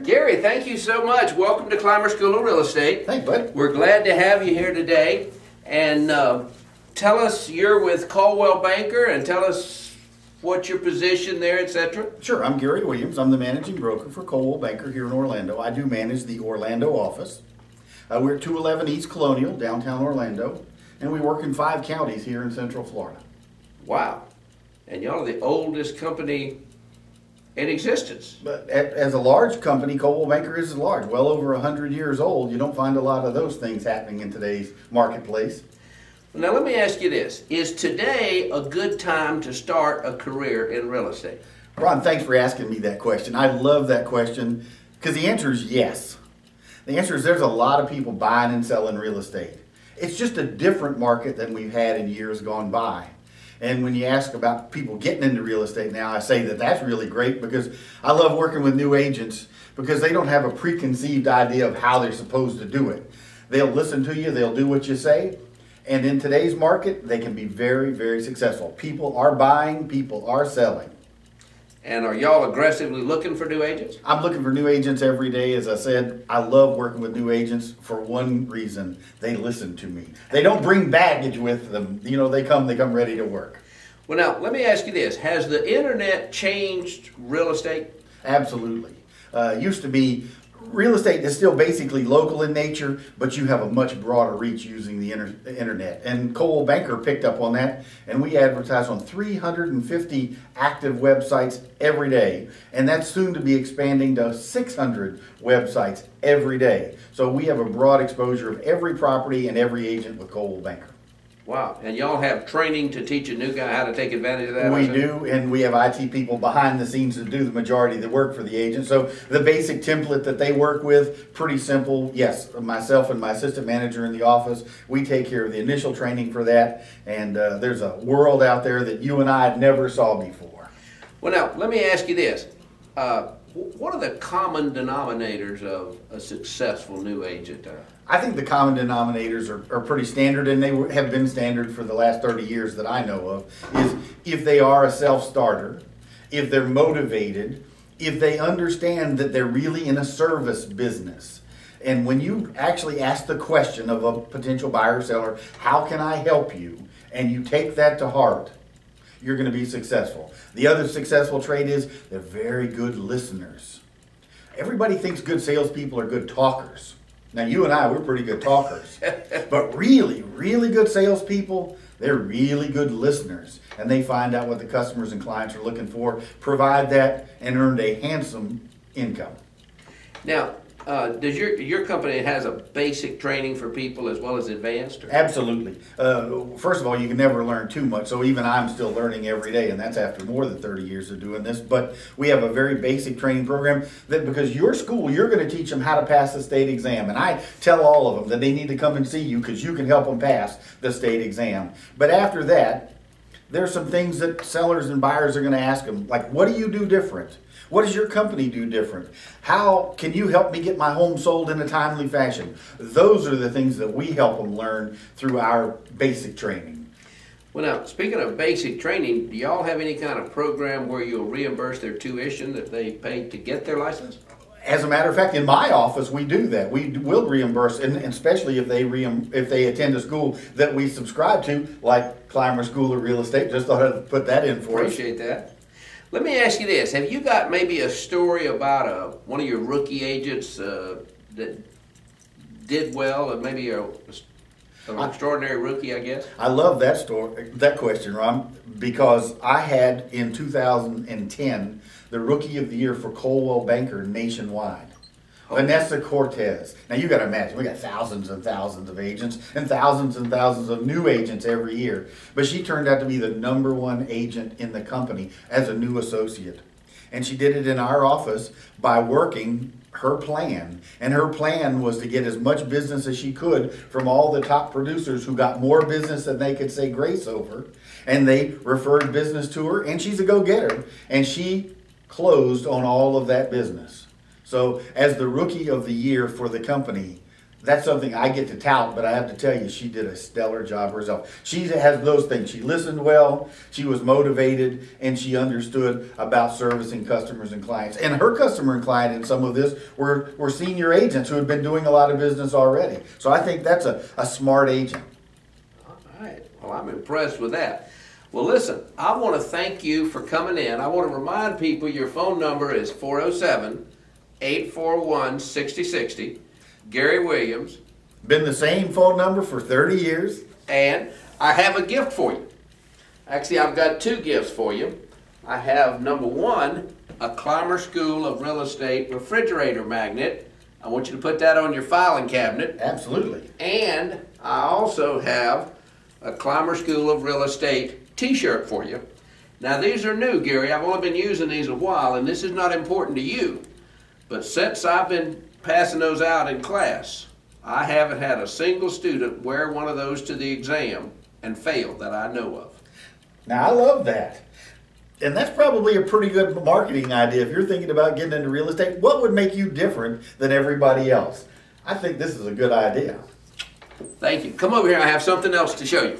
Gary, thank you so much. Welcome to Climer School of Real Estate. Thanks, bud. We're glad to have you here today. And uh, tell us you're with Coldwell Banker and tell us what your position there, etc. Sure, I'm Gary Williams. I'm the managing broker for Coldwell Banker here in Orlando. I do manage the Orlando office. Uh, we're at 211 East Colonial, downtown Orlando, and we work in five counties here in Central Florida. Wow. And y'all are the oldest company in existence. But as a large company, Coldwell Banker is large, well over 100 years old. You don't find a lot of those things happening in today's marketplace. Now, let me ask you this Is today a good time to start a career in real estate? Ron, thanks for asking me that question. I love that question because the answer is yes. The answer is there's a lot of people buying and selling real estate. It's just a different market than we've had in years gone by. And when you ask about people getting into real estate now, I say that that's really great because I love working with new agents because they don't have a preconceived idea of how they're supposed to do it. They'll listen to you, they'll do what you say, and in today's market, they can be very, very successful. People are buying, people are selling. And are y'all aggressively looking for new agents? I'm looking for new agents every day. As I said, I love working with new agents for one reason. They listen to me. They don't bring baggage with them. You know, they come, they come ready to work. Well, now, let me ask you this Has the internet changed real estate? Absolutely. Uh, used to be real estate is still basically local in nature, but you have a much broader reach using the inter- internet. And Coldwell Banker picked up on that, and we advertise on 350 active websites every day, and that's soon to be expanding to 600 websites every day. So we have a broad exposure of every property and every agent with Coldwell Banker. Wow. And y'all have training to teach a new guy how to take advantage of that? We do, and we have IT people behind the scenes that do the majority of the work for the agent. So the basic template that they work with, pretty simple. Yes, myself and my assistant manager in the office, we take care of the initial training for that. And uh, there's a world out there that you and I never saw before. Well, now, let me ask you this. Uh, what are the common denominators of a successful new agent? Uh, I think the common denominators are, are pretty standard, and they have been standard for the last 30 years that I know of. Is if they are a self starter, if they're motivated, if they understand that they're really in a service business. And when you actually ask the question of a potential buyer or seller, how can I help you? And you take that to heart, you're going to be successful. The other successful trait is they're very good listeners. Everybody thinks good salespeople are good talkers. Now, you and I, we're pretty good talkers. but really, really good salespeople, they're really good listeners. And they find out what the customers and clients are looking for, provide that, and earn a handsome income. now, uh, does your your company has a basic training for people as well as advanced? Or? Absolutely. Uh, first of all, you can never learn too much. So even I'm still learning every day, and that's after more than 30 years of doing this. But we have a very basic training program that because your school, you're going to teach them how to pass the state exam. And I tell all of them that they need to come and see you because you can help them pass the state exam. But after that, there's some things that sellers and buyers are going to ask them, like, what do you do different? What does your company do different? How can you help me get my home sold in a timely fashion? Those are the things that we help them learn through our basic training. Well, now, speaking of basic training, do y'all have any kind of program where you'll reimburse their tuition that they paid to get their license? As a matter of fact, in my office, we do that. We will reimburse, and especially if they reim- if they attend a school that we subscribe to, like Climer School of Real Estate. Just thought I'd put that in for us. Appreciate that. Let me ask you this: Have you got maybe a story about a one of your rookie agents uh, that did well, and maybe a, an extraordinary rookie, I guess? I love that story, that question, Ron, because I had in 2010 the Rookie of the Year for Coldwell Banker nationwide. Vanessa Cortez. Now you got to imagine, we got thousands and thousands of agents and thousands and thousands of new agents every year. But she turned out to be the number one agent in the company as a new associate. And she did it in our office by working her plan. And her plan was to get as much business as she could from all the top producers who got more business than they could say grace over. And they referred business to her, and she's a go getter. And she closed on all of that business. So, as the rookie of the year for the company, that's something I get to tout, but I have to tell you, she did a stellar job herself. She has those things. She listened well, she was motivated, and she understood about servicing customers and clients. And her customer and client in some of this were, were senior agents who had been doing a lot of business already. So I think that's a, a smart agent. All right. Well, I'm impressed with that. Well, listen, I want to thank you for coming in. I want to remind people your phone number is 407 841 6060. Gary Williams. Been the same phone number for 30 years. And I have a gift for you. Actually, I've got two gifts for you. I have number one, a Climer School of Real Estate refrigerator magnet. I want you to put that on your filing cabinet. Absolutely. And I also have a Climer School of Real Estate t-shirt for you. Now these are new, Gary. I've only been using these a while and this is not important to you. But since I've been passing those out in class, I haven't had a single student wear one of those to the exam and fail that I know of. Now, I love that. And that's probably a pretty good marketing idea. If you're thinking about getting into real estate, what would make you different than everybody else? I think this is a good idea. Thank you. Come over here. I have something else to show you.